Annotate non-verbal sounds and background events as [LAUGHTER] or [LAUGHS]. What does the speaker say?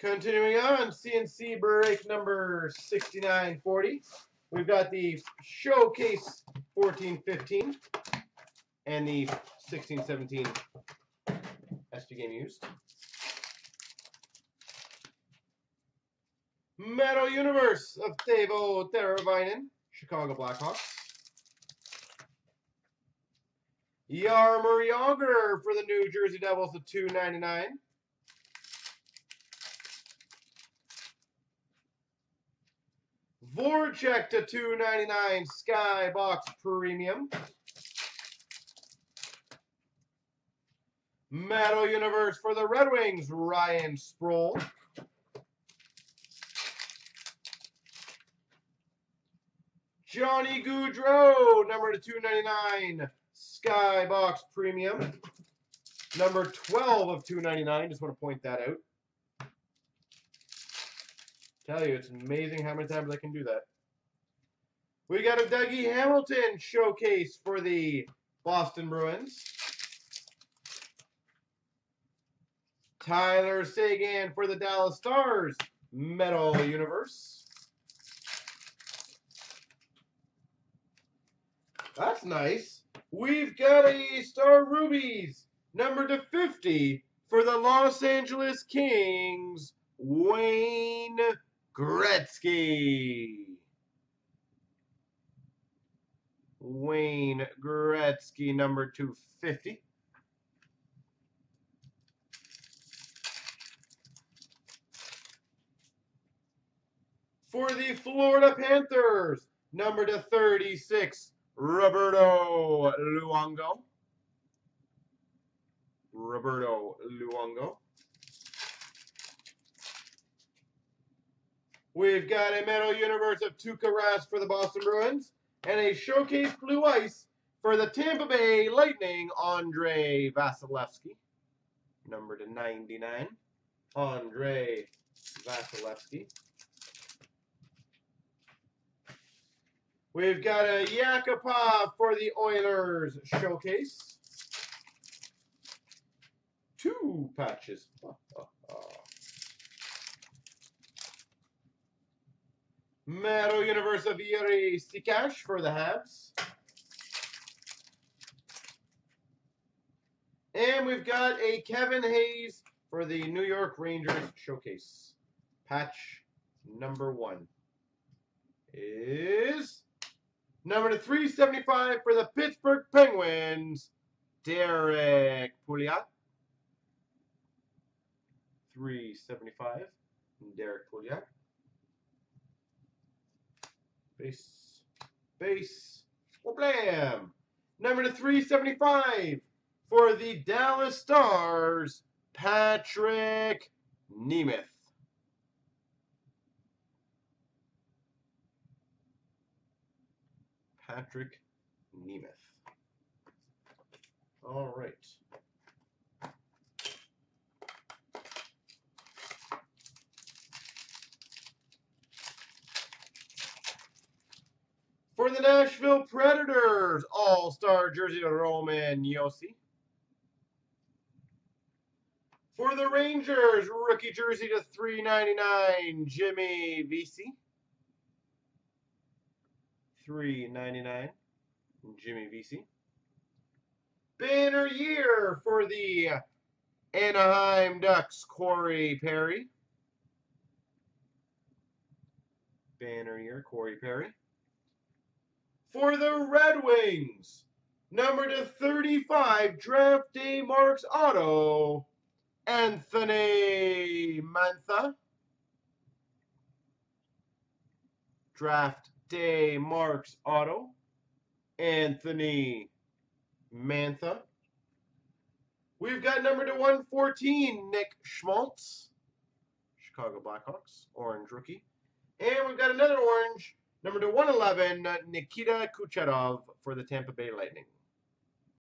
Continuing on, CNC break number 6940. We've got the Showcase 1415 and the 1617 SP game used. Metal Universe of Teuvo Teravainen, Chicago Blackhawks. Jaromir Jagr for the New Jersey Devils of 299. Voracek to 299 Skybox Premium. Metal Universe for the Red Wings, Ryan Sproul. Johnny Gaudreau, number to 299, Skybox Premium. Number 12 of 299, just want to point that out. Tell you, it's amazing how many times I can do that. We got a Dougie Hamilton showcase for the Boston Bruins. Tyler Seguin for the Dallas Stars, Metal Universe. That's nice. We've got a Star Rubies, number to 50, for the Los Angeles Kings, Wayne Gretzky. Wayne Gretzky, number 250. For the Florida Panthers, number to 36, Roberto Luongo. Roberto Luongo. We've got a Metal Universe of Tuukka Rask for the Boston Bruins and a Showcase Blue Ice for the Tampa Bay Lightning, Andre Vasilevskiy. Number to 99, Andre Vasilevskiy. We've got a Yakupov for the Oilers Showcase. Two patches. [LAUGHS] Metal Universe of Jiri Sekac for the Habs. And we've got a Kevin Hayes for the New York Rangers Showcase. Patch number one is number to 375 for the Pittsburgh Penguins, Derrick Pouliot. 375, Derrick Pouliot. Base, base, blam. Number to 375 for the Dallas Stars, Patrik Nemeth. Patrik Nemeth. All right. The Nashville Predators, All-Star jersey to Roman Josi. For the Rangers, rookie jersey to 399, Jimmy Vesey. 399, Jimmy Vesey. Banner year for the Anaheim Ducks, Corey Perry. Banner year, Corey Perry. For the Red Wings, number to 35, draft day marks auto, Anthony Mantha. Draft day marks auto, Anthony Mantha. We've got number to 114, Nick Schmaltz, Chicago Blackhawks, orange rookie. And we've got another orange, Number to 111, Nikita Kucherov for the Tampa Bay Lightning.